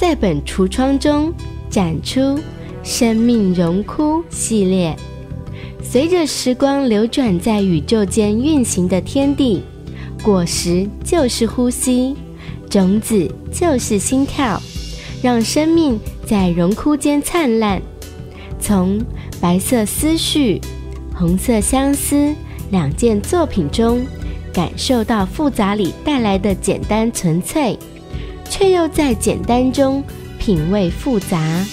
在本橱窗中展出“生命荣枯”系列。随着时光流转，在宇宙间运行的天地，果实就是呼吸，种子就是心跳，让生命在荣枯间灿烂。从白色思绪、红色相思两件作品中，感受到复杂里带来的简单纯粹，却又在简单中品味复杂。